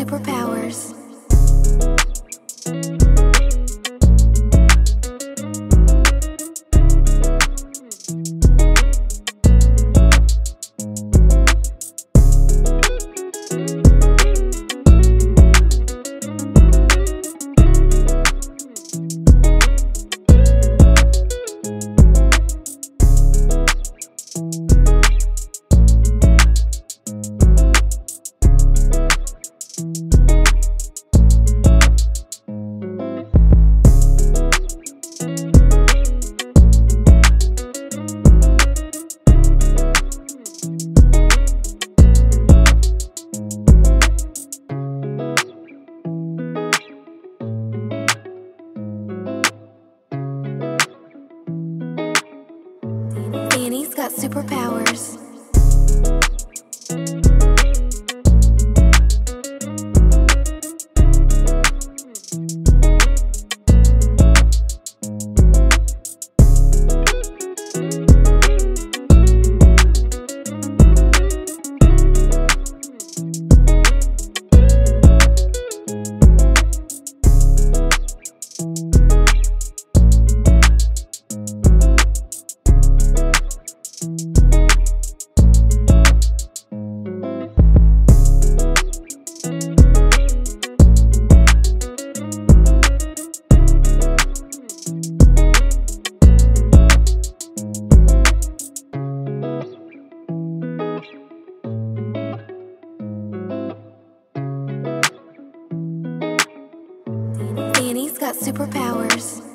superpowers. Danny's got superpowers. Danny's got superpowers.